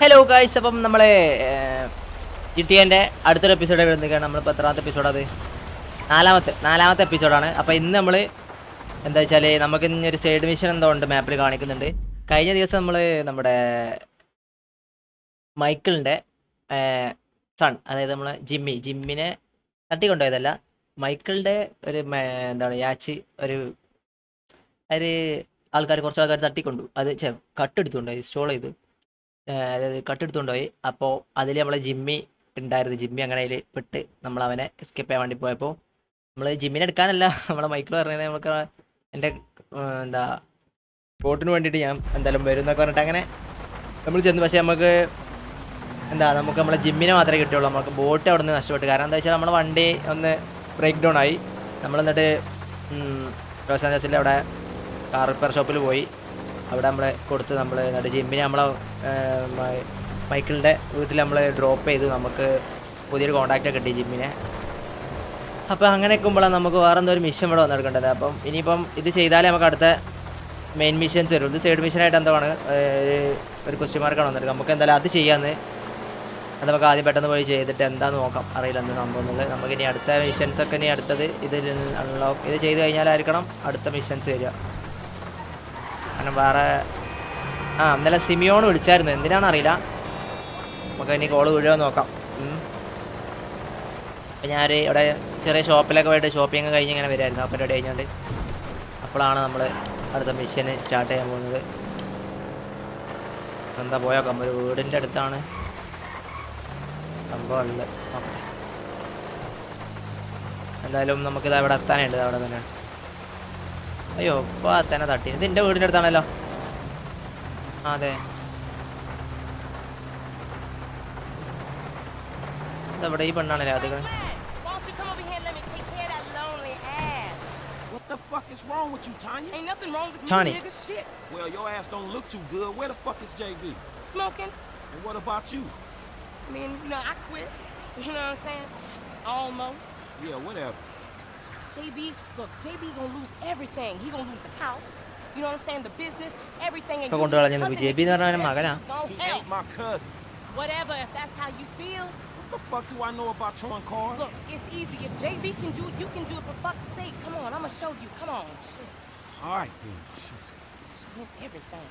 Hello guys അപ്പം നമ്മളെ ജിട്ടിയന്റെ അടുത്തൊരു എപ്പിസോഡ് വരുന്നതാണ് നമ്മൾ എത്രാമത്തെ എപ്പിസോഡ് നാലാമത്തെ നാലാമത്തെ എപ്പിസോഡാണ് അപ്പോൾ ഇന്ന് നമ്മൾ എന്താ വെച്ചാൽ നമുക്ക് ഇനി ഒരു സൈഡ് മിഷൻ എന്തോ ഉണ്ട് മാപ്പിൽ കാണിക്കുന്നുണ്ട്. കഴിഞ്ഞ ദിവസം നമ്മൾ നമ്മുടെ മൈക്കിളിന്റെ സൺ അതായത് നമ്മൾ ജിമ്മി ജിമ്മിനെ തട്ടിക്കൊണ്ടുപോയതല്ല. മൈക്കിളിന്റെ ഒരു എന്താണ് യാച്ച് ഒരു ഒരു ആൾക്കാർ കുറച്ച് ആൾക്കാർ തട്ടിക്കൊണ്ടു. അത് കട്ടെടുത്തുകൊണ്ടുപോയി ഇൻസ്റ്റോൾ ചെയ്തു. അതായത് കട്ടെടുത്തുകൊണ്ടുപോയി അപ്പോൾ അതിൽ നമ്മളെ ജിമ്മി ഉണ്ടായിരുന്നു ജിമ്മി അങ്ങനെ അതിൽ പെട്ട് നമ്മൾ അവനെ എസ്കേപ്പ് ചെയ്യാൻ വേണ്ടി പോയപ്പോൾ നമ്മൾ ജിമ്മിനെ എടുക്കാനല്ല. നമ്മളെ മൈക്കിൾ പറഞ്ഞത് നമുക്ക് എന്റെ എന്താ ബോട്ടിന് വേണ്ടിയിട്ട് ഞാൻ എന്തായാലും വരും എന്നൊക്കെ പറഞ്ഞിട്ട് അങ്ങനെ നമ്മൾ ചെന്ന്. പക്ഷേ നമുക്ക് എന്താ നമുക്ക് നമ്മളെ ജിമ്മിനെ മാത്രമേ കിട്ടുള്ളൂ നമുക്ക് ബോട്ട് അവിടെ നിന്ന് നഷ്ടപ്പെട്ടു. കാരണം എന്താ വെച്ചാൽ നമ്മുടെ വണ്ടി ഒന്ന് ബ്രേക്ക് ഡൗൺ ആയി. നമ്മൾ എന്നിട്ട് ലോസ് ആഞ്ചലസിലെ അവിടെ കാർ റിപ്പയർ ഷോപ്പിൽ പോയി. അവിടെ നമ്മളെ കൊടുത്ത് നമ്മൾ എന്നിട്ട് ജിമ്മിനെ നമ്മളെ മൈക്കിളിന്റെ വീട്ടിൽ നമ്മൾ ഡ്രോപ്പ് ചെയ്ത് നമുക്ക് പുതിയൊരു കോൺടാക്റ്റ് കിട്ടി ജിമ്മിനെ. അപ്പോൾ അങ്ങനെ നിൽക്കുമ്പോഴാണ് നമുക്ക് വേറെ എന്തോ ഒരു മിഷൻ ഇവിടെ വന്നെടുക്കേണ്ടത്. അപ്പം ഇനിയിപ്പം ഇത് ചെയ്താലേ നമുക്ക് അടുത്ത മെയിൻ മിഷൻസ് വരും. ഇത് സൈഡ് മിഷനായിട്ട് ആണ്. ഒരു ക്വസ്റ്റ്യൻ മാർക്കാണ് വന്നിരിക്കുന്നത് നമുക്ക് എന്തായാലും അത് ചെയ്യാമെന്ന് അത് നമുക്ക് ആദ്യം പെട്ടെന്ന് പോയി ചെയ്തിട്ട് എന്താന്ന് നോക്കാം. അറിയില്ല എന്ത് സംഭവം എന്നുള്ളത്. നമുക്ക് ഇനി അടുത്ത മിഷൻസ് ഒക്കെ ഇനി അടുത്തത് ഇതിൽ അൺലോക്ക് ഇത് ചെയ്ത് കഴിഞ്ഞാലായിരിക്കണം അടുത്ത മിഷൻസ് വരിക. കാരണം വേറെ ആ ഇന്നലെ സിമിയോൺ വിളിച്ചായിരുന്നു. എന്തിനാണെന്ന് അറിയില്ല നമുക്ക് ഇനി കോൾ വീഴുമോ നോക്കാം. അപ്പം ഞാൻ ഇവിടെ ചെറിയ ഷോപ്പിലൊക്കെ പോയിട്ട് ഷോപ്പിംഗ് കഴിഞ്ഞ് ഇങ്ങനെ വരുമായിരുന്നു അപ്പം റെഡി കഴിഞ്ഞുകൊണ്ട് അപ്പോഴാണ് നമ്മൾ അടുത്ത മിഷൻ സ്റ്റാർട്ട് ചെയ്യാൻ പോകുന്നത്. എന്താ പോയോക്കാം ഒരു വീടിന്റെ അടുത്താണ്. സംഭവം ഉള്ളത് ഓക്കെ. എന്തായാലും നമുക്കിത് അവിടെ എത്താനുണ്ട്. അവിടെ തന്നെ. അയ്യോ ഇപ്പൊ തന്നെ തട്ടി ഇത് എന്റെ വീടിന്റെ അടുത്താണല്ലോ അതെ ഇതവിടെ ഈ പെണ്ണാണ് രാധികൾ What the fuck is wrong with you, Tonya? Ain't nothing wrong with Tonya. me, nigga. Shit. Well, your ass don't look too good. Where the fuck is JB? Smoking. And what about you? I mean, you know, I quit. You know what I'm saying? Almost. Yeah, whatever. JB, look, JB gonna lose everything. He gonna lose the house. You know what I'm saying? The business, everything. And ഇപ്പൊ you കൊണ്ടുകളഞ്ഞു his cousin, JB എന്ന് പറഞ്ഞാൽ അവന്റെ his മകനാ. sister's gonna He help. ain't my cousin. Whatever, if that's how you feel. What the fuck do I know about towing cars? Look, it's easy. If JB can do it, you can do it for fuck's sake. Come on, I'ma show you. Come on. Shit. All right, then. Shit. Win Everything.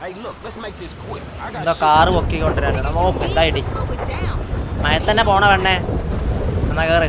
Hey, look, let's make this quick. I got എന്താ shit car to do. പൊക്കി കൊണ്ടുവരാൻ ഓ എന്തായിടി Just slow it down. മയത്തന്നെ പോണ പെണ്ണേ എന്നാ കയറ്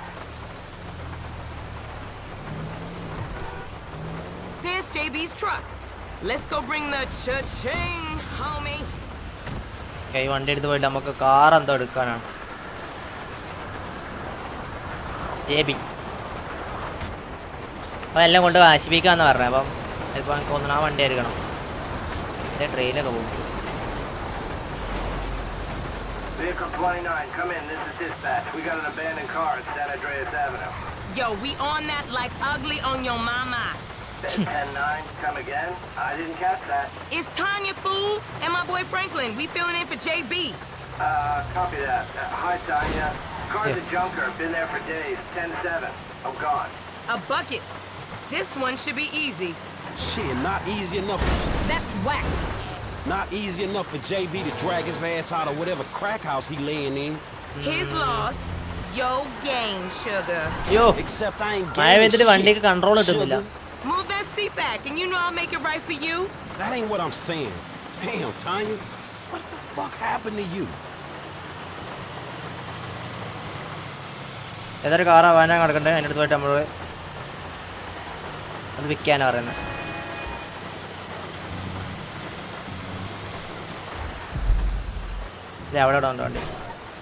JB's truck. Let's go bring the cha-ching, homie. Okay, വണ്ടി എടുത്ത് പോയിട്ട് നമുക്ക് കാർ എന്തോ എടുക്കാനാണ് ജെ ബി അപ്പം എല്ലാം കൊണ്ട് I'm പറഞ്ഞത് അപ്പം ചിലപ്പോൾ എനിക്ക് തോന്നുന്നു ആ വണ്ടി ആയിരിക്കണം എന്റെ ട്രെയിനൊക്കെ പോകും Vehicle 29, come in. This is dispatch. We got an abandoned car at San Andreas Avenue. Yo, we on that like ugly on your mama. 10-9 come again? I didn't catch that. It's Tonya, fool, and my boy Franklin. We filling in for JB. Uh, copy that. Uh, hi, Tonya. Car's yeah. a junker. Been there for days. 10-7. I'm gone. A bucket. This one should be easy. Shit, not easy enough. That's whack. Not easy enough for JB to drag his ass out of whatever crack house he laying in. His mm. loss, yo game, sugar. Yo, except I ain't game. I have control it. Move that seat back, and you know I'll make it right for you. That ain't what I'm saying. Damn, Tonya. What the fuck happened to you?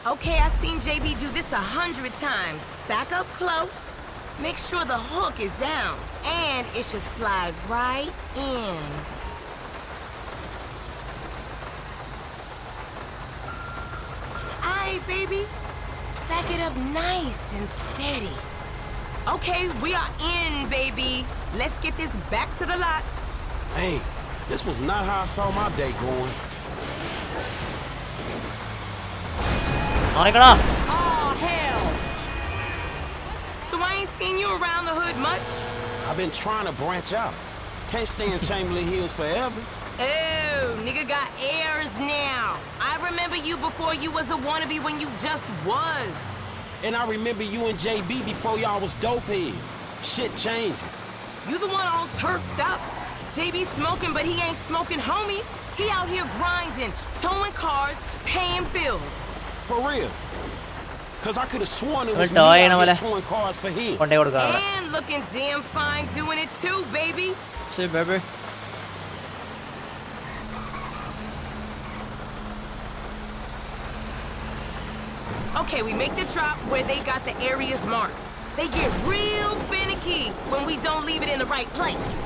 Okay, I've seen JB do this a hundred times. Back up close. Make sure the hook is down. And it should slide right in. Aye, baby. Back it up nice and steady. Okay, we are in, baby. Let's get this back to the lot. Hey, this was not how I saw my day going. Monica! Oh, hell! So I ain't seen you around the hood much? I've been trying to branch out. Can't stay in Chamberlain Hills forever. Oh, nigga got airs now. I remember you before you was a wannabe when you just was. And I remember you and JB before y'all was dopehead. Shit changes. You the one all turfed up. JB smoking, but he ain't smoking homies. He out here grinding, towing cars, paying bills. For real. Cause I could have sworn it was me out here cars for him. And looking damn fine doing it too, baby. See, baby. Okay, we make the drop where they got the areas marked. They get real finicky when we don't leave it in the right place.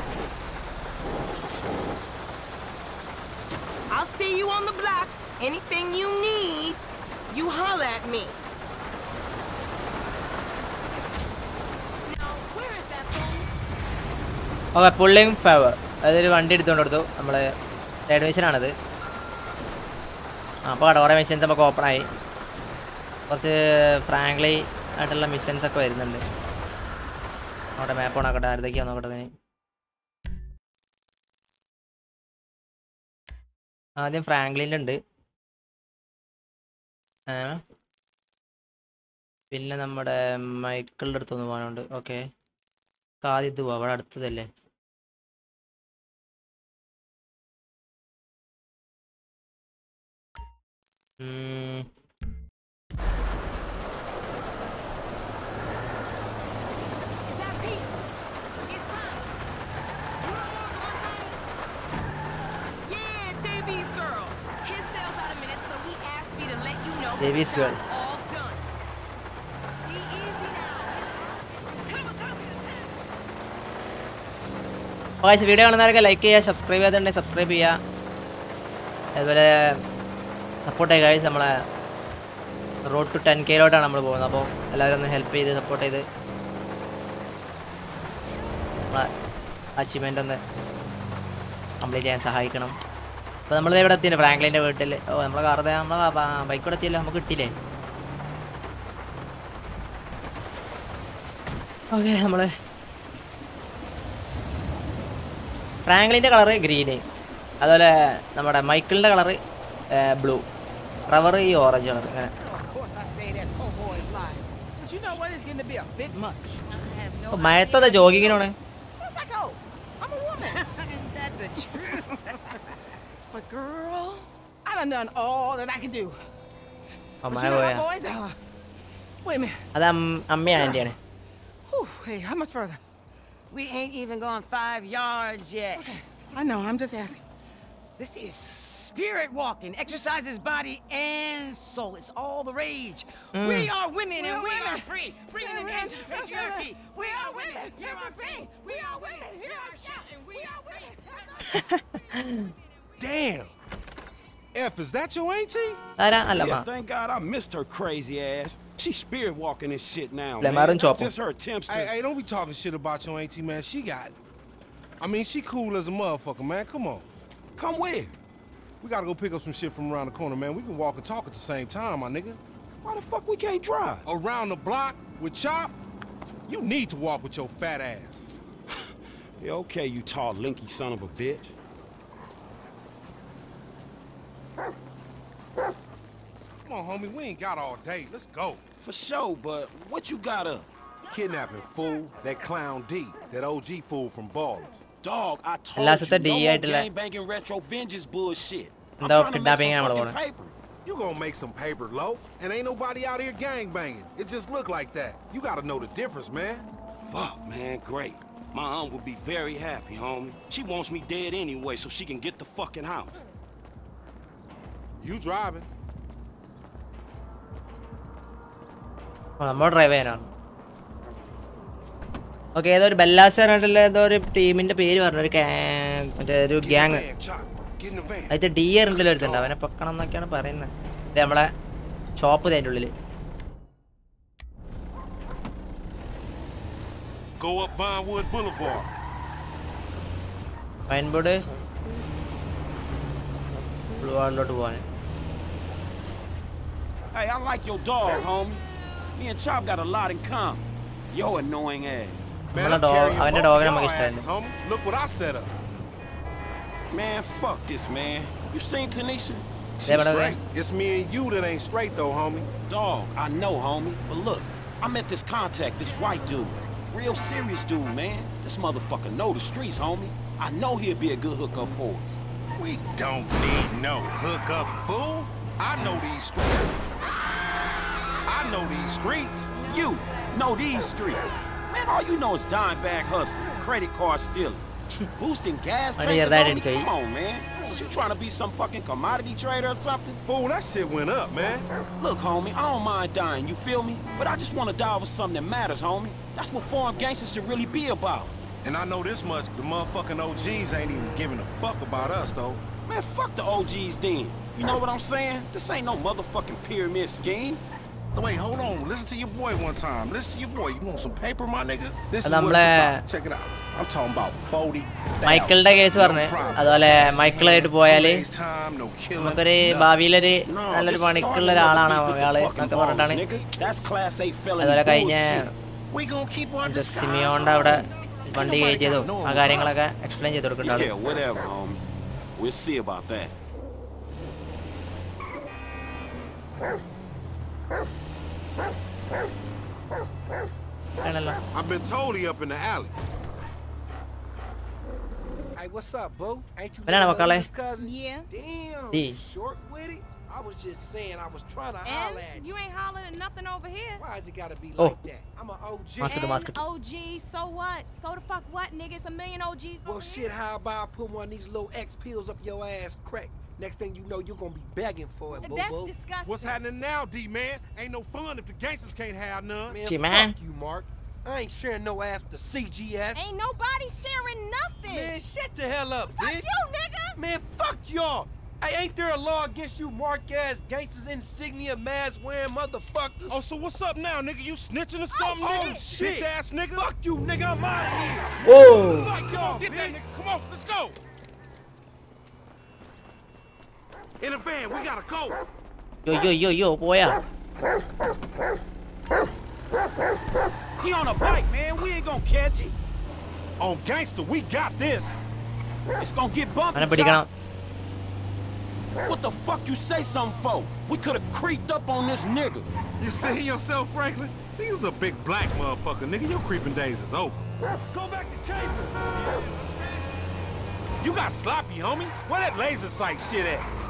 I'll see you on the block. Anything you need, you holler at me. Okay pulling favour അതൊരു വണ്ടി എടുത്തുകൊണ്ട് കൊടുത്തു. നമ്മൾ ride മെഷീനാണത് ആ അപ്പോൾ കുറേ machines നമുക്ക് open ആയി. കുറച്ച് ഫ്രാങ്ക്ലി ആയിട്ടുള്ള മിഷൻസ് ഒക്കെ വരുന്നുണ്ട്. അവിടെ മാപ്പ് ഓൺ ആക്കട്ടെ ആരതൊക്കെയാ നോക്കട്ടെ തന്നെ ആദ്യം ഫ്രാങ്ക്ലിന്റെ പിന്നെ നമ്മുടെ മൈക്കിളിന്റെ അടുത്തൊന്ന് പോകാനുണ്ട്. ഓക്കെ. ആദ്യം ഇത് പോവാം അവിടെ അടുത്തതല്ലേ? Come on, come on. അപ്പോൾ guys, വീഡിയോ കാണുന്നവരൊക്കെ ലൈക്ക് ചെയ്യുക സബ്സ്ക്രൈബ് ചെയ്യാത്തുണ്ടെങ്കിൽ സബ്സ്ക്രൈബ് ചെയ്യുക അതുപോലെ സപ്പോർട്ട് ചെയ്യുക guys നമ്മളെ റോഡ് ടു ടെൻ കെയിലോട്ടാണ് നമ്മൾ പോകുന്നത്. അപ്പോൾ എല്ലാവരും ഒന്ന് ഹെൽപ്പ് ചെയ്ത് സപ്പോർട്ട് ചെയ്ത് നമ്മളെ അച്ചീവ്മെന്റ് ഒന്ന് കംപ്ലീറ്റ് ചെയ്യാൻ സഹായിക്കണം. അപ്പോൾ നമ്മൾ ഇവിടെ എത്തിയില്ല? ഫ്രാങ്ക്ലിന്റെ വീട്ടിൽ ഓ നമ്മളെ കാർ നമ്മളെ ബൈക്കോടെ എത്തിയല്ലോ നമുക്ക് കിട്ടിയില്ലേ? ഓക്കെ നമ്മൾ ഫ്രാങ്ക്ലിന്റെ കളറ് ഗ്രീന് അതുപോലെ നമ്മുടെ മൈക്കിളിന്റെ colour blue റവർ ഈ ഓറഞ്ച് കളർ അങ്ങനെ Of course I say that poor boy's lying. But you know what? It's getting to be a bit much. അപ്പോൾ മഴത്തത് ജോഗിങ്ങിനാണ് What's that go? I'm a woman. Isn't that the truth? but girl, I done done all that I can do. അപ്പോൾ But മഴ you know പോയാ how boys are. Wait a minute. അത് അം- അമ്മയും ആൻറ്റിയാണ് Whew, hey, how much further? We ain't even gone five yards yet. I know, I'm just asking. This is spirit walking. Exercises body and soul. It's all the rage. Mm. We are women we and we women. are free. free an end patriarchy. We are women. Here are free. We are women. Here are shout. And we are women. Damn. F, is that your auntie? Yeah, thank God I missed her crazy ass. She's spirit walking this shit now. Man. Just her attempts to. Hey, hey, don't be talking shit about your auntie, man. She got. I mean, she cool as a motherfucker, man. Come on. Come where? We gotta go pick up some shit from around the corner, man. We can walk and talk at the same time, my nigga. Why the fuck we can't drive? Around the block with Chop, you need to walk with your fat ass. Yeah, okay, you tall, linky son of a bitch. Come on, homie. We ain't got all day. Let's go. For sure, but what you got up? Kidnapping fool, that clown D, that OG fool from Ballas. Dog, I told you, no more gangbanging retro vengeance bullshit. I'm trying to make some paper. You gonna make some paper, low, and ain't nobody out here gang banging. It just look like that. You gotta know the difference, man. Fuck, man, great. My aunt would be very happy, homie. She wants me dead anyway, so she can get the fucking house. You driving. Well, more revenon. Okay ഏതോ ഒരു Bella's പറഞ്ഞിട്ടുള്ള ഏതോ ഒരു ടീമിന്റെ പേര് പറഞ്ഞു ഒരു മറ്റേ ഒരു ഗ്യാങ് അതിന്റെ ഡിയർ ഉണ്ടല്ലോ ഒരുത്തുണ്ട് അവനെ പൊക്കണം എന്നൊക്കെയാണ് പറയുന്നത് ഇത് നമ്മളെ ഷോപ്പ് അതിന്റെ ഉള്ളിൽ പൈൻബോർഡ് ബ്ലൂവാളിലോട്ട് Vinewood Boulevard. വൈൻ ബോർഡ് ബ്ലൂവാർഡിലോട്ട് പോകാൻ Hey, I like your dog, homie. Me and Chop got a lot in common. You're annoying ass. Man, നമ്മളെ I'm dog- carrying അവന്റെ both dog of നമുക്ക് y'all ഇഷ്ടമായിരുന്നു. asses, homie. Look what I set up. Man, fuck this, man. You seen Tanisha? She Yeah, but I- straight. It's me and you that ain't straight though, homie. Dog, I know, homie. But look, I met this contact, this white dude. Real serious dude, man. This motherfucker know the streets, homie. I know he'll be a good hookup for us. We don't need no hookup, fool. I know these streets. I know these streets. You know these streets. Man, all you know is dime bag hustling, credit card stealing, boosting gas I tankers, need that homie. into you. Come on, man. What you trying to be some fucking commodity trader or something? Fool, that shit went up, man. Look, homie, I don't mind dying, you feel me? But I just want to die over something that matters, homie. That's what foreign gangsters should really be about. And I know this much, the motherfucking OGs ain't even giving a fuck about us, though. Man, fuck the OGs then. You know what I'm saying? This ain't no motherfucking pyramid scheme. Wait, hold on. Listen to your boy one time. Listen to your boy. You want some paper, my nigga? This is what it's about. Check it out. I'm talking about 40. മൈക്കിളുടെ case പറഞ്ഞു അതുപോലെ മൈക്കിളായിട്ട് പോയാൽ നമുക്കൊരു ഭാവിയിലൊരു നല്ലൊരു പണിക്കുള്ള ഒരാളാണ് അയാൾ എന്നൊക്കെ പറഞ്ഞിട്ടാണ് അതുപോലെ കഴിഞ്ഞ സിമിയോണ്ട് അവിടെ വണ്ടി കയറ്റിയതും ആ കാര്യങ്ങളൊക്കെ എക്സ്പ്ലെയിൻ ചെയ്ത് കൊടുക്കേണ്ട I've been told he up in the alley. Hey, what's up, boo? Ain't you Banana little cousin? Yeah. Damn, D. short with it? I was just saying, I was trying to holler at And you ain't hollering at nothing over here. Why is it gotta be Oh. like that? I'm an OG. Mask it, And mask. OG, so what? So the fuck what, nigga? It's a million OGs Well, shit, here. how about I put one of these little X pills up your ass crack? Next thing you know, you're gonna be begging for it, boo That's boo. disgusting. What's happening now, D-man? Ain't no fun if the gangsters can't have none. Man, Gee, man. fuck you, Mark. I ain't sharing no ass with the CGF. Ain't nobody sharing nothing. Man, shut the hell up, fuck bitch. you, nigga. Man, fuck y'all. Hey, ain't there a law against you mark ass gangsters insignia mask wearing motherfuckers? Oh, so what's up now, nigga? You snitching or oh, something, Oh, nigga? shit. Bitch ass nigga. Fuck you, nigga. I'm out of here. Whoa. Fuck Come y'all, on, get that nigga. Come on, let's go. In the van, we gotta go. Yo, yo, yo, yo, boy up. He on a bike, man. We ain't gonna catch him. On gangster, we got this. It's gonna get bumpy. Anybody got? What the fuck you say something for? We could have creeped up on this nigga. You see yourself, Franklin? He's a big black motherfucker, nigga. Your creeping days is over. Go back to chamber. You got sloppy, homie. Where that laser sight shit at?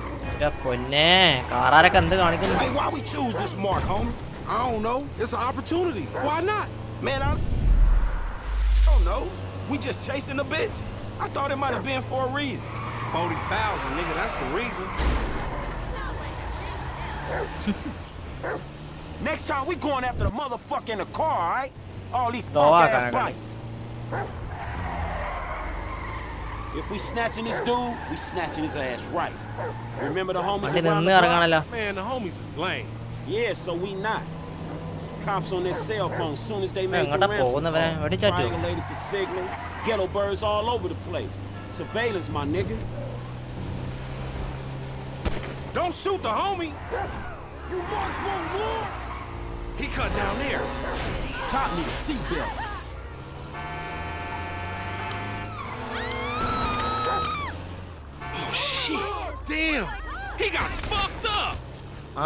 Hey, why we choose this mark, homie? I don't know. It's an opportunity. Why not? Man, I... I don't know. We just chasing a bitch. I thought it might have been for a reason. 40,000, nigga, that's the reason. Next time we going after the motherfucker in the car, all right? All these punk-ass bites. If we snatching this dude, we snatching his ass right. Remember the homies around the Man, the homies is lame. Yeah, so we not. Cops on their cell phone soon as they make the ransom call. Triangulated the signal. Ghetto birds all over the place. Surveillance, my nigga. Don't shoot the homie. You marks won't war. He cut down there. Top need a seatbelt.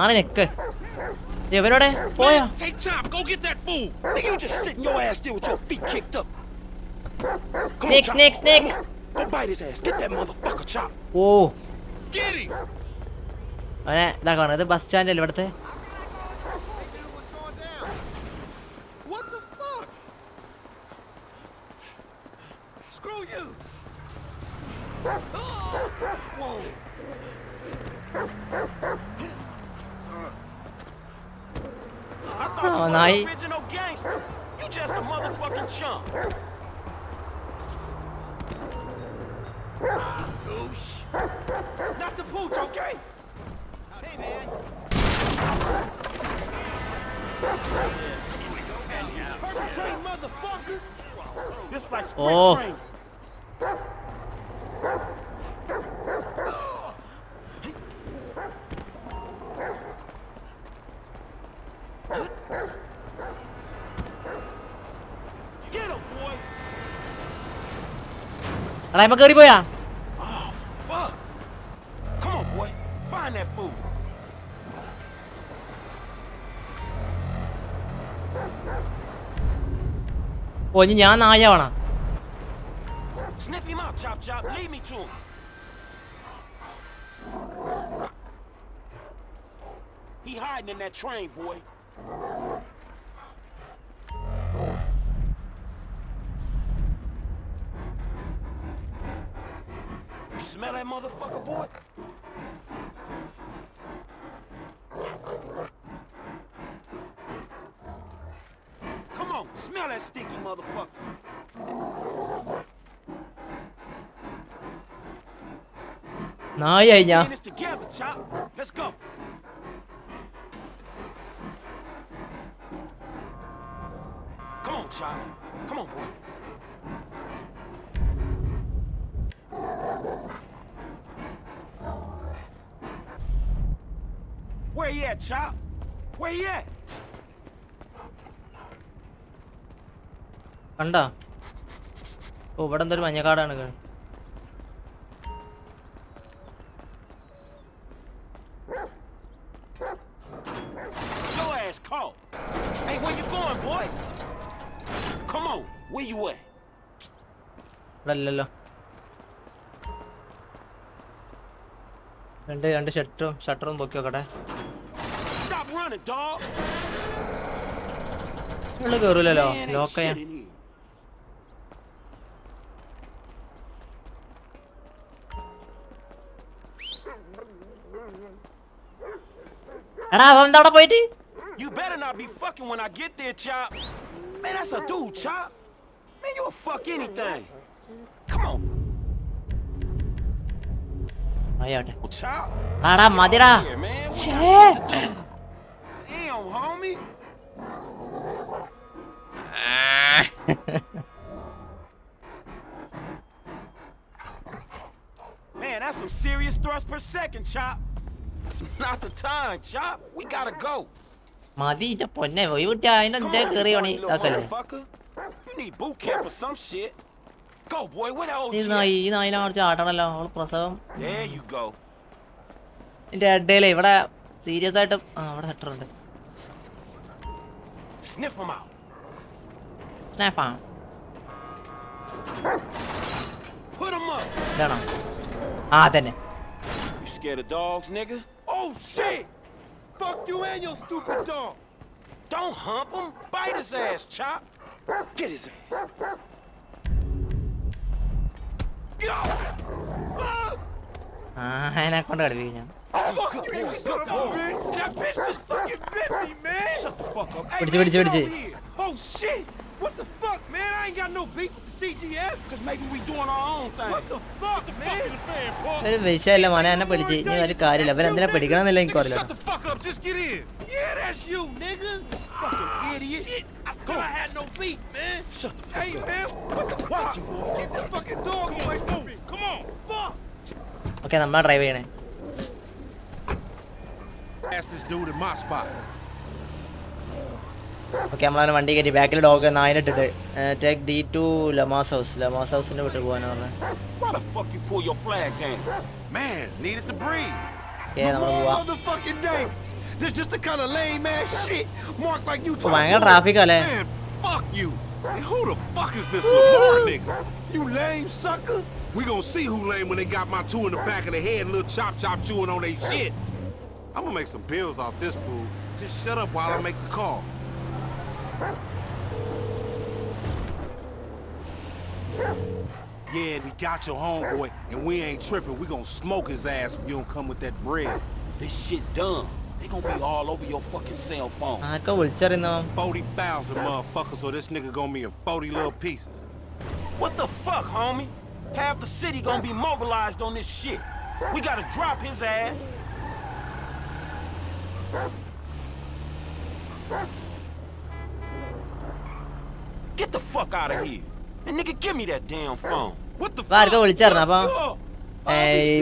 ആണ് നിക്ക് ഇവരോടെ പോയാ Man, take time. Go get that fool. Nigga, you just sitting your ass there with your feet kicked up. Come Snake, Chop. snake, snake. Come on. Go bite his ass. Get that motherfucker chop. Oh Get him. അവനെ ഇതാ പറഞ്ഞത് bus സ്റ്റാൻഡല്ലേ ഇവിടുത്തെ What the fuck? Screw you. Thought Oh, you were original gangster. You You just a motherfucking chump. Goosh. Not the pooch, okay? Hey, man. Perpetrate motherfuckers. This like spring Oh. training. อะไรมาเกิดที่เพื่อน Oh fuck. Come on boy. Find that fool. โอ้ยนี่ยังน่าเยอะนะ Sniff him out chop chop. Lead me to him. He hiding in that train boy. You smell that motherfucker, boy? Come on, smell that stinky motherfucker. Nói gì? Where you at, Chop? Where you at? കണ്ടാ ഓ ഇവിടെ എന്തൊരു മഞ്ഞക്കാടാണ് കാണുന്നത്. Your ass caught. Hey, where you going, boy? Come on. Where you at? ഇവിടെ അല്ലല്ലോ രണ്ട് രണ്ട് ഷട്ടറും ഷട്ടറും പൊക്കി നോക്കട്ടെ shit in here. എടാ അവൻ അവിടെ പോയിട്ട് You better not be fucking when I get there, Chop. Man, that's a dude, Chop. Man, you'll fuck anything. Come on, Chop. ആടാ മതിടാ Here, man. We Shit. got shit to do. Damn, homie. Man, that's some serious thrust per second, Chop. Not the time, Chop. We gotta go. മതി ഇച്ച പൊന്നെ പോയി വിട്ടി അതിന്റെ Come എന്തേ on, കയറി you പണി horny little ഇതാക്കല്ലേ motherfucker. You need boot camp or some shit. Go, boy. Where that old ഈ G നായി at? ഈ നായിനെ കുറച്ച് ആട്ടണല്ലോ അവള് പ്രസവം There you go. ഇതിന്റെ ഇടയിലേ ഇവിടെ സീരിയസ് ആയിട്ട് ആ അവിടെ ഹെട്ടർ ഉണ്ട് Sniff them out. Sniff them. Put them up. No, no. Ah, then. You scared of dogs, nigga? Oh, shit! Fuck you and your stupid dog. Don't hump him. Bite his ass, Chop. Get his ass. Ah, I ain't going to Fuck you, you son of a bitch! That bitch just fucking bit me, man! Shut the fuck up. Hey, പിടിച്ച് man, പിടിച്ച് get പിടിച്ച് over here. Oh, shit! What the fuck, man? I ain't got no beef with the CGF. Cause maybe we doing our own thing. What the fuck, man? ഒരു വിഷയമല്ല മോനെ എന്നെ പിടിച്ച് ഇനി വലിയ കാര്യമില്ല അവൻ എന്തിനാ പിടിക്കണമെന്നില്ല എനിക്ക് അറിയില്ല Shut the fuck up, just get in. Yeah, that's you, nigga. Fucking idiot. Shit, I said I had no beef, man. Shut the fuck hey, up. man, what the fuck? Get this fucking dog away from me. Come on. Fuck. Okay, നമ്മളാ drive ചെയ്യണേ this dude in my spot. Okay, I'm going to get back to the dog and I take D to Lamar's House. Lamar's House is the one. Why the fuck you pull your flag down? Man, needed to breathe. Yeah, the wrong motherfucking day. There's just a kind of lame ass shit. Mark like you talking about. traffic, man. Fuck you. Who the fuck is this Lamar nigga? You lame sucker. We gonna see who lame when they got my two in the back of the head and little chop chop chewing on their shit. I'm gonna make some bills off this fool. Just shut up while I make the call. Yeah, we got your homeboy, and we ain't tripping. We gonna smoke his ass if you don't come with that bread. This shit dumb. they gonna be all over your fucking cell phone. ആർക്കാ വിളിച്ചറിയുന്നോ 40,000 motherfuckers, so this nigga gonna be in 40 little pieces. What the fuck, homie? Half the city gonna be mobilized on this shit. We gotta drop his ass. Get the fuck out of here. And nigga, give me that damn phone. What the ആർക്കാ വിളിച്ചറിഞ്ഞ അപ്പൊ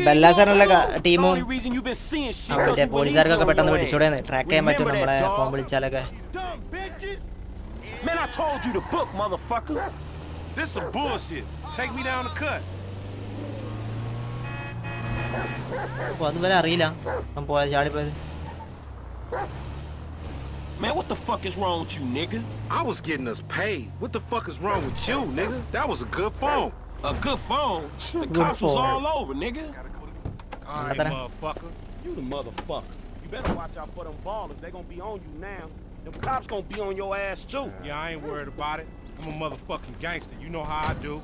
ബല്ലാസാറിനുള്ള ടീമും Only reason you been seeing shit ആ, 'cause മറ്റേ പോലീസുകാർക്കൊക്കെ പെട്ടെന്ന് പിടിച്ചൂടെ track ചെയ്യാൻ പറ്റും നമ്മളെ phone? വിളിച്ചാലൊക്കെ Man, I told you to book, motherfucker. This some bullshit. Take me down the cut. അപ്പൊ അത് വരെ അറിയില്ല ഞാൻ പോയ ചാടിപ്പോയത് Man, what the fuck is wrong with you, nigga? I was getting us paid. What the fuck is wrong with you, nigga? That was a good phone. A good phone? The Good cops was all over, nigga. All right, motherfucker. You the motherfucker. You better watch out for them Ballas. They gonna be on you now. Them cops gonna be on your ass too. Yeah, I ain't worried about it. I'm a motherfucking gangster. You know how I do.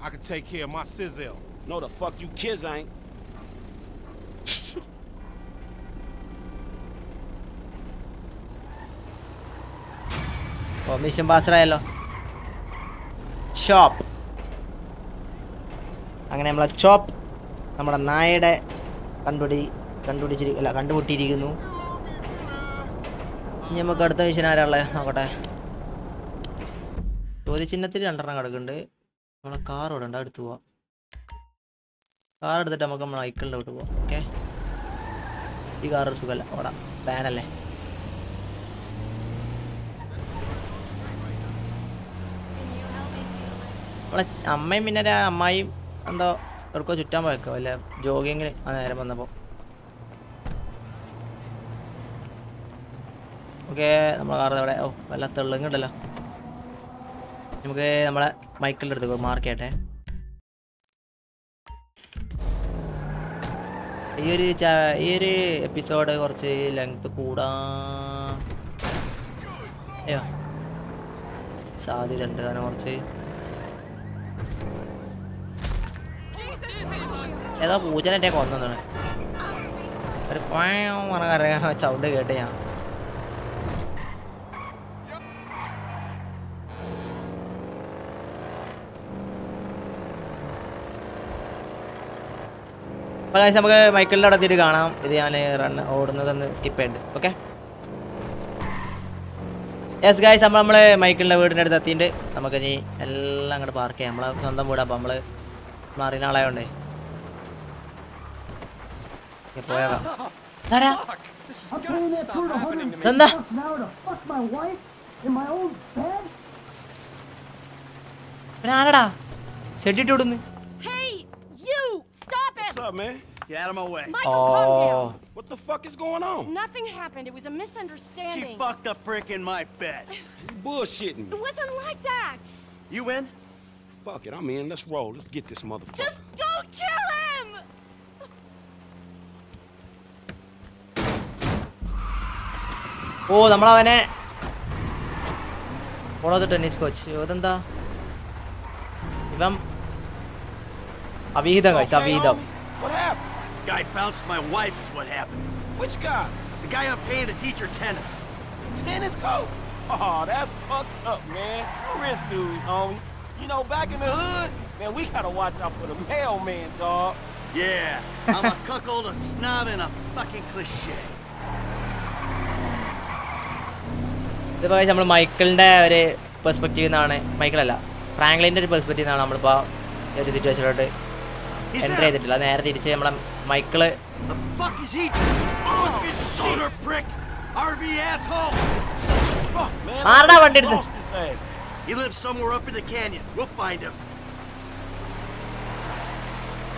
I can take care of my sizzle. No, the fuck you kids ain't. ഓ mission പാസറായല്ലോ shop അങ്ങനെ നമ്മളെ ചോപ്പ് നമ്മുടെ നായയുടെ കണ്ടുപിടി കണ്ടുപിടിച്ചിരി അല്ല കണ്ടുമുട്ടിയിരിക്കുന്നു. ഇനി നമുക്ക് അടുത്ത മിഷൻ ആരാളെ നോക്കട്ടെ. ചോദ്യചിഹ്നത്തിൽ രണ്ടെണ്ണം കിടക്കുന്നുണ്ട്. നമ്മളെ കാർ ഇവിടെ ഉണ്ട് അടുത്ത് പോവാം. കാർ എടുത്തിട്ട് നമുക്ക് നമ്മൾ ഐക്കളിന്റെ വിട്ട് പോവാം. ഓക്കെ ഈ കാർ സുഖമല്ല ഓടാം. ബാനല്ലേ നമ്മളെ അമ്മയും പിന്നെ ഒരു അമ്മായിയും എന്തോ എവിടെക്കോ ചുറ്റാൻ പോയേക്കോ അല്ല ജോഗിങ്ങിന് ആ നേരം വന്നപ്പോൾ ഓക്കെ നമ്മളെ കാർ അവിടെ ഓ വല്ല തെള്ളുങ്ങുണ്ടല്ലോ നമുക്ക് നമ്മളെ മൈക്കിളിന്റെ അടുത്ത് മാർക്ക് ചെയ്യട്ടെ. ഈ ഒരു ഈ ഒരു എപ്പിസോഡ് കുറച്ച് ലെങ്ത് കൂടാ. സാധ്യത ഉണ്ട് കാരണം കുറച്ച്. ഏതോ എന്റെ കൊന്നതാണ് ഒരു പറഞ്ഞ സൗണ്ട് കേട്ട് ഞാൻ. നമുക്ക് മൈക്കിളിന്റെ അവിടെ കാണാം. ഇത് ഞാൻ റൺ ഓടുന്നത് സ്കിപ്പ് ചെയ്യുന്നുണ്ട് ഓക്കെ യെസ് ഗായ്സ് നമ്മൾ നമ്മൾ മൈക്കിളിന്റെ വീടിന്റെ അടുത്ത് എത്തിയിട്ടുണ്ട് നമുക്ക് ഇനി എല്ലാം അങ്ങോട്ട് പാർക്ക് ചെയ്യാം. നമ്മളെ സ്വന്തം വീടാ അപ്പോൾ നമ്മൾ അറിയുന്ന ആളായോണ്ടേ ഓക്കേ, പോയേക്കാം ആരാ? എന്താ പിന്നെ ആരടാ ഷെഡിട്ട് വിടുന്നു Hey, you! Stop it! What's up, man? Get out of my way. Michael, calm oh down. What the fuck is going on? Nothing happened. It was a She misunderstanding. fucked a brick in my bed. You bullshitting. It wasn't like that. You in? Fuck it, I'm in. Let's roll. Let's get this motherfucker. Just don't kill him! ഓ നമ്മളവനെ follow the tennis coach ഇതെന്താ ഇവൻ അവിഹിതം കഴിച്ച Okay, അവിഹിതം homie? What happened? Guy bounced my wife is what happened. Which guy? The guy I'm paying to teach her tennis. Tennis coach? Oh, that's fucked up, man. Rich dudes, homie. You know, back in the hood, man, we gotta watch out for the mailman, dog. Yeah, I'm a cuckold, a snob, and a fucking cliche. ഇതിപ്പോൾ നമ്മൾ മൈക്കിളിന്റെ ഒരു പെർസ്പെക്റ്റീവിൽ നിന്നാണ് മൈക്കിളല്ല ഫ്രാങ്ക്ലിന്റെ ഒരു perspective നിന്നാണ് നമ്മളിപ്പോൾ ഒരു സിറ്റുവേഷനിലോട്ട് enter ചെയ്തിട്ടില്ല നേരെ തിരിച്ച് നമ്മളെ മൈക്കിൾ ആരുടെ വണ്ടി എടുത്ത്.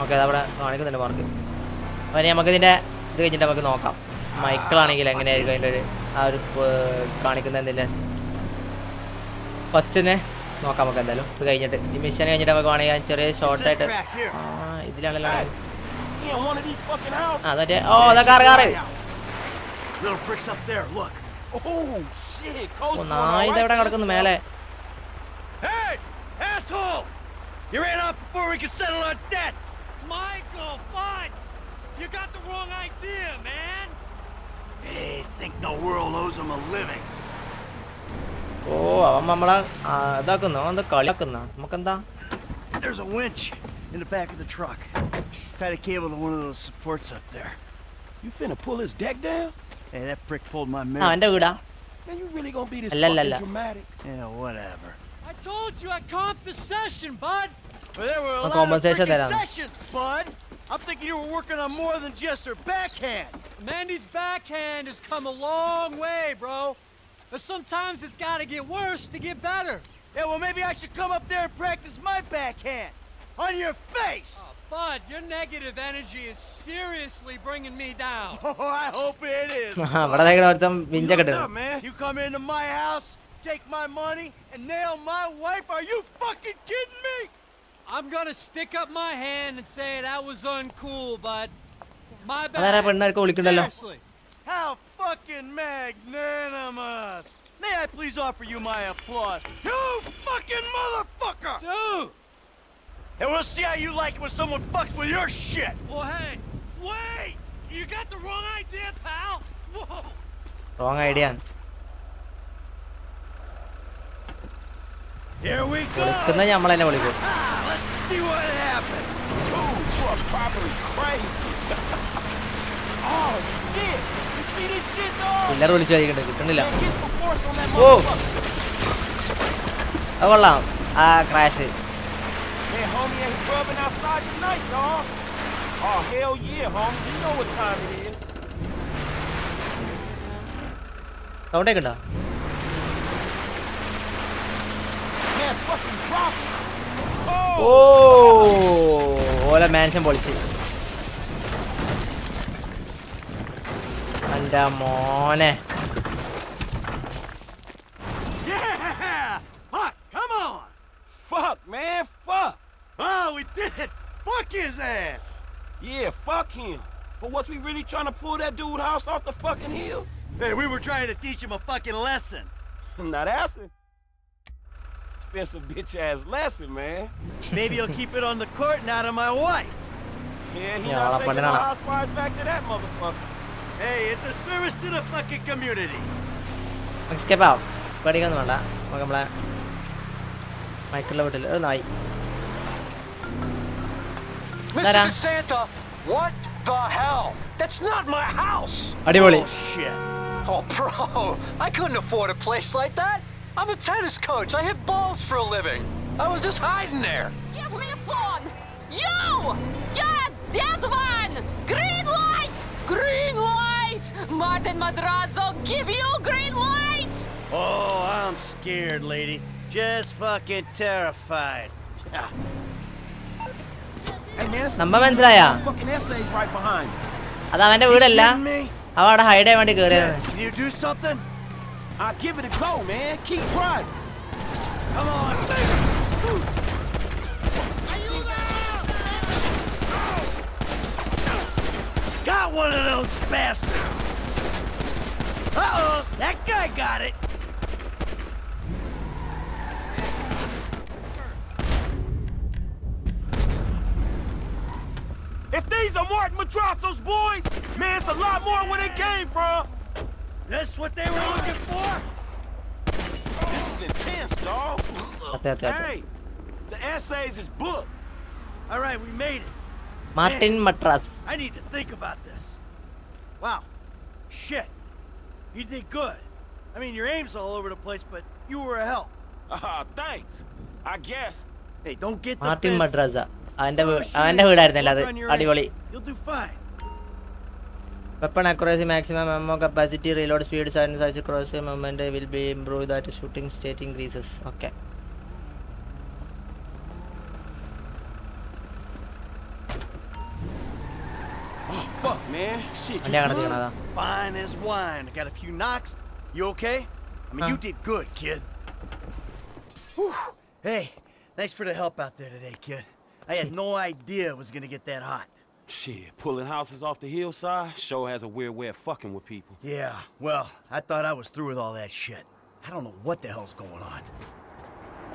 ഓക്കെ അതവിടെ കാണിക്കുന്നുണ്ട് അപ്പം നമുക്ക് ഇതിന്റെ ഇത് കഴിഞ്ഞിട്ട് നമുക്ക് നോക്കാം. മൈക്കിളാണെങ്കിൽ എങ്ങനെയായിരിക്കും അതിന്റെ ഒരു ആ ഒരു കാണിക്കുന്ന എന്തെങ്കിലും ഫസ്റ്റിനെ നോക്കാം നമുക്ക് എന്തായാലും. ഇത് കഴിഞ്ഞിട്ട്. ഈ മിഷൻ കഴിഞ്ഞിട്ട് നമുക്ക് വേണമെങ്കിൽ ചെറിയ ഷോർട്ടായിട്ട് ഇതിലാണല്ലോ. ആ ഓ അതാ കാറ് കാറ്. Oh, ഇതെവിടെ കിടക്കുന്നു മേലെ. You ran off before we could settle our debts! Michael, bud! You got the wrong idea, man! ഓ അവൻ നമ്മളെ ആ, ഇതാക്കുന്നോ എന്താ കളിയാക്കുന്നോ നമുക്കെന്താ There's a winch in the back of the truck. Tied a cable to one of those supports up there. You finna pull his deck down? Hey, that prick pulled my ആ mirror. അവന്റെ വീടാ Man, you really gonna be this La, la, fucking la. dramatic? Yeah, whatever. I told you I comped the session, bud. Well, there compensation concessions, bud. I'm thinking you were working on more than just her backhand. Mandy's backhand has come a long way, bro. But sometimes it's gotta get worse to get better. Yeah, well, maybe I should come up there and practice my backhand. On your face! Oh, bud, your negative energy is seriously bringing me down. Oh, I hope it is. you, up, man. you come into my house, take my money, and nail my wife? Are you fucking kidding me? I'm gonna stick up my hand and say that was uncool, bud. My അതാരാ bad. പെണ്ണാർക്ക് വിളിക്കണ്ടല്ലോ Seriously. How fucking magnanimous! May I please offer you my applause? You fucking motherfucker! Dude! And we'll see how you like it when someone fucks with your shit! Well, hey, wait! You got the wrong idea, pal! Whoa! Wrong idea വിളിക്കുന്ന നമ്മളെന്നെ വിളിക്കും. എല്ലാരും വിളിച്ചു കഴിക്കട്ടെ കിട്ടണില്ല ഓ അത് കൊള്ളാം. ആ ക്രാഷ് Oh, hell ഓ Oh! ഓല മാൻഷൻ പൊളിച്ച് എന്റെ മോനെ Yeah! Fuck, come on! Fuck, man, fuck. Oh, we did it! Fuck his ass! Yeah, fuck him. But was we really trying to pull that dude house off the fucking hill? Hey, we were trying to teach him a fucking lesson. now that's a expensive bitch ass lesson, man. Maybe he'll keep it on the court, not on my wife. Yeah, he Yeah, not I'll taking put it no on. housewives back to that motherfucker. Hey, it's a service to the fucking community. Escape ആവും പേടിക്കൊന്നും വേണ്ട നമുക്ക് നമ്മളെ മൈക്കിളിലെ വീട്ടിൽ ഒരു നായി Mr. Ta-da. DeSanta, what the hell? That's not my house! അടിപൊളി Shit. Oh, bro, I couldn't afford a place like that. I'm a tennis coach. I hit balls for a living. I was just hiding there. Give me a phone! You! You're a dead one! Green light! Green light! Martin Madrazo, give you green light! Oh, I'm scared, lady. Just fucking terrified. Hey, man, that's സംഭവം മനസ്സിലായാ fucking essays right behind you. അത് അവന്റെ വീടല്ല Kidding me? അവ അവിടെ hide ചെയ്യാൻ വേണ്ടി കയറിയത് I'll give it a go, man. Keep driving. Come on. Got one of those bastards. Uh-oh, that guy got it. If these are Martin Madrazo's boys, man, it's a lot more where they came from. This what they were looking for? This is intense, dog. Hey, the essays is booked. All right, we made it. Martin Madrazo. I need to think about this. Wow, shit. You did good. I mean, your aim's all over the place, but you were a help. Ah, uh, thanks. I guess. Hey, don't get the Martin Madrazo. Oh, അവന്റെ You'll do fine. Weapon accuracy maximum, ammo capacity, reload speed, and size, cross moment will be improved that shooting state increases. Okay. Oh, fuck, man! Shit, you good? Fine as wine. I Got a few knocks. You okay? I mean, huh. you did good, kid. Whew. Hey, thanks for the help out there today, kid. I had no idea it was gonna get that hot. Shit, pulling houses off the hillside sure has a weird way of fucking with people. Yeah, well, I thought I was through with all that shit. I don't know what the hell's going on.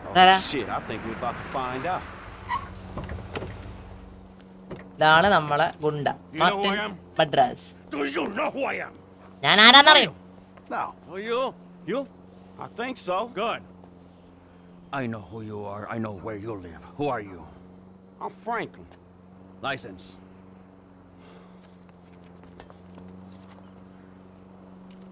Oh, Dada. shit, I think we're about to find out. ഇതാണ് നമ്മളെ ഗുണ്ട You know who I Martin am? Madras Do you know who I am? ഞാൻ ആരാന്നറിയും No. Who you? You? I think so. Good. I know who you are. I know where you live. Who are you? I'm Franklin. License.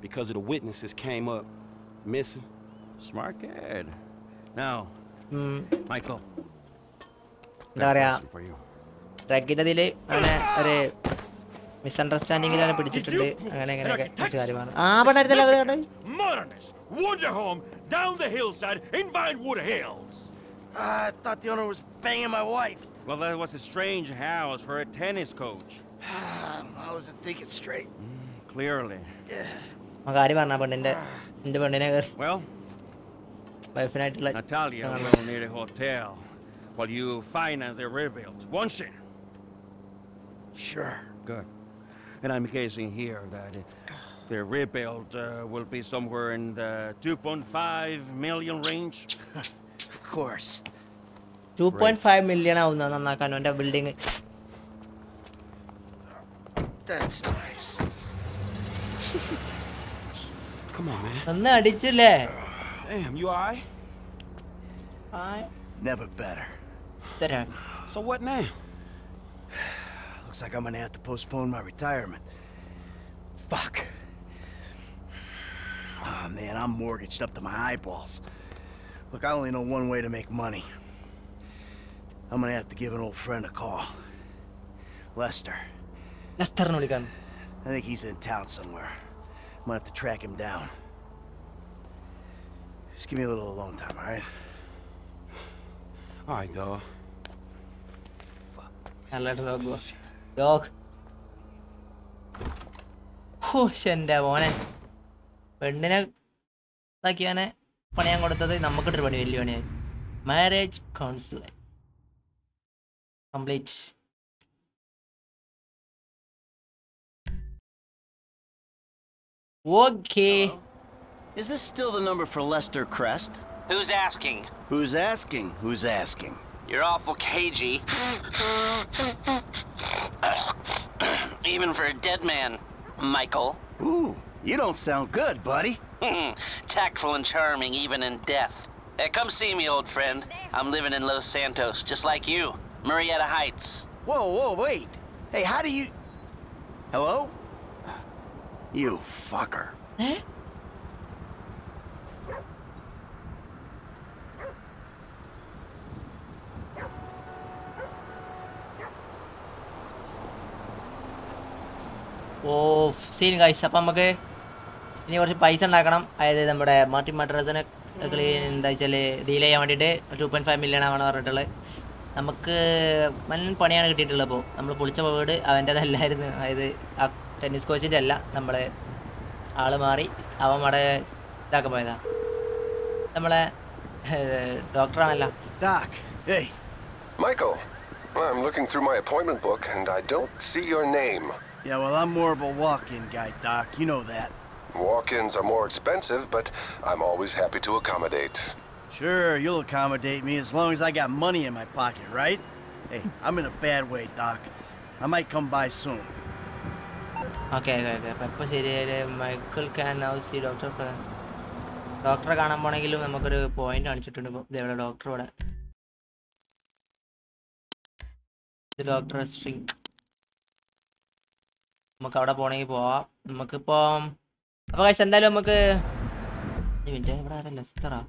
because of the witnesses came up missing. Smart kid. Now, ഉം. Michael. എന്താ പറയാ question for you. ട്രക്കിന്റെ ഇതില് അങ്ങനെ ഒരു മിസ്അണ്ടർസ്റ്റാൻഡിങ്ങിൽ അവനെ പിടിച്ചിട്ടുണ്ട് അങ്ങനെ അങ്ങനെയൊക്കെ കുറച്ച് കാര്യമാണ് ആ പണ്ടായിരുന്നല്ലോ അവര് കണ്ടത് Modernist! Wonder home down the hillside in Vinewood Hills! I thought the owner was banging my wife. Well, that was a strange house for a tennis coach. I wasn't thinking straight. Clearly. ആ കാര്യം പറഞ്ഞ പെണ്ണിന്റെ എന്റെ പെണ്ണിനെ കയറി Well, വൈഫിനായിട്ടുള്ള Natalia കാണാൻ. will need a hotel while you finance the rebuild, won't she? Sure. Good. And I'm guessing here that uh, the rebuild uh, will be somewhere in the 2.5 million range. Of course. Two point five million ആവുന്ന നന്നാക്കാൻ അവന്റെ building That's nice. Come on, man. ഒന്ന് അടിച്ചില്ലേ Damn, you alright? Never better. തരാം So what now? Looks like I'm gonna have to postpone my retirement. Fuck. Oh man, I'm mortgaged up to my eyeballs. Look, I only know one way to make money. I'm gonna have to give an old friend a call. Lester. ലെസ്റ്ററിനെ വിളിക്കാൻ I think he's in town somewhere. I'm gonna have to track him down. Just give me a little alone time, all right? alright? Alright, dog. നല്ല dog dog എന്റെ മോനെ പെണ്ണിനെ ഇതാക്കിയവനെ പണിയാൻ കൊടുത്തത് നമുക്കിട്ടൊരു പണി വലിയ പണിയായി marriage council complete Okay. Hello? Is this still the number for Lester Crest? Who's asking? Who's asking? Who's asking? You're awful cagey. Even for a dead man, Michael. Ooh, you don't sound good, buddy. Tactful and charming, even in death. Hey, come see me, old friend. I'm living in Los Santos, just like you. Murrieta Heights. Whoa, whoa, wait. Hey, how do you... Hello? You fucker. Eh? ഓ scene guys അപ്പം നമുക്ക് ഇനി കുറച്ച് പൈസ ഉണ്ടാക്കണം. അതായത് നമ്മുടെ മാർട്ടി മദ്രാസിനെ clean എന്താ വെച്ചാൽ ഡീൽ ചെയ്യാൻ വേണ്ടിയിട്ട് ടു പോയിന്റ് ഫൈവ് മില്യൺ ആണ് പറഞ്ഞിട്ടുള്ളത്. നമുക്ക് നല്ല പണിയാണ് കിട്ടിയിട്ടുള്ളത് അപ്പോൾ. നമ്മൾ പൊളിച്ച വീട് അവന്റെതല്ലായിരുന്നു. അതായത് ആ ടെന്നീസ് കോച്ചിൻ്റെ അല്ല നമ്മളെ ആള് മാറി അവൻ അവിടെ ഇതാക്കാൻ പോയതാ നമ്മളെ ഡോക്ടറാണല്ലോ Doc, hey. Michael, I'm looking through my appointment book and I don't see your name. Yeah, well, I'm more of a walk-in guy, Doc. You know that. Walk-ins are more expensive, but I'm always happy to accommodate. Sure, you'll accommodate me as long as I got money in my pocket, right? Hey, I'm in a bad way, Doc. I might come by soon. Okay okay okay. അപ്പം ഇപ്പോൾ ശരിയായ. Michael can now see doctor ഡോക്ടറെ കാണാൻ പോണെങ്കിലും നമുക്കൊരു point കാണിച്ചിട്ടുണ്ട് ഇപ്പോൾ ഇതേവിടെ doctor ഇവിടെ. Doctor സ്ട്രിങ്ക് നമുക്ക് അവിടെ പോകണമെങ്കിൽ പോവാം. നമുക്കിപ്പോൾ അപ്പോൾ കഴിച്ച് എന്തായാലും നമുക്ക് മിനിറ്റ്. ഇവിടെ ആരാ? ലെസ്റ്ററാ?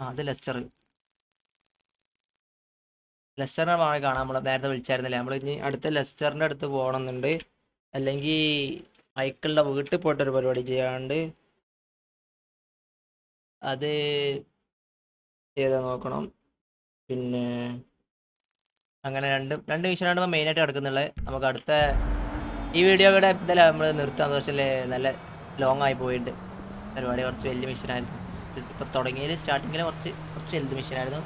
ആ അത് ലെസ്റ്റർ. ലെസ്റ്ററിനെ കാണാൻ നമ്മൾ നേരത്തെ വിളിച്ചായിരുന്നില്ലേ? നമ്മൾ ഇനി അടുത്ത ലെസ്റ്ററിന്റെ അടുത്ത് പോകണമെന്നുണ്ട് അല്ലെങ്കിൽ മൈക്കിളിന്റെ വീട്ടിൽ പോയിട്ടൊരു പരിപാടി ചെയ്യാണ്ട് അത് ചെയ്താൽ നോക്കണം. പിന്നെ അങ്ങനെ രണ്ട് രണ്ട് മിഷനാണ് നമ്മൾ മെയിനായിട്ട് കിടക്കുന്നുള്ളത് നമുക്ക് അടുത്ത ഈ വീഡിയോ ഇവിടെ എന്തായാലും നമ്മൾ നിർത്താൻ പക്ഷേ നല്ല ലോങ് ആയി പോയിട്ടുണ്ട് പരിപാടി കുറച്ച് വലിയ മിഷനായിരുന്നു ഇപ്പോൾ തുടങ്ങിയതിൽ സ്റ്റാർട്ടിങ്ങിൽ കുറച്ച് കുറച്ച് വലുത് മിഷനായിരുന്നു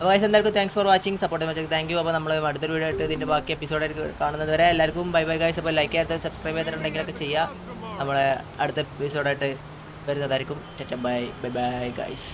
അപ്പോൾ എന്തായാലും താങ്ക്സ് ഫോർ വാച്ചിങ് സപ്പോർട്ട് വെച്ചാൽ താങ്ക് യു അപ്പോൾ നമ്മൾ അടുത്തൊരു വീഡിയോ ആയിട്ട് ഇതിന്റെ ബാക്കി എപ്പിസോഡായിട്ട് കാണുന്നത് വരെ എല്ലാവർക്കും ബൈ ബൈ ഗൈസ് അപ്പോൾ ലൈക്ക് ചെയ്യാത്ത സബ്സ്ക്രൈബ് ചെയ്തിട്ടുണ്ടെങ്കിലൊക്കെ ചെയ്യുക നമ്മളെ അടുത്ത എപ്പിസോഡായിട്ട് വരുന്നതായിരിക്കും. ടെറ്റ ബൈ ബൈ ബൈ ഗൈസ്.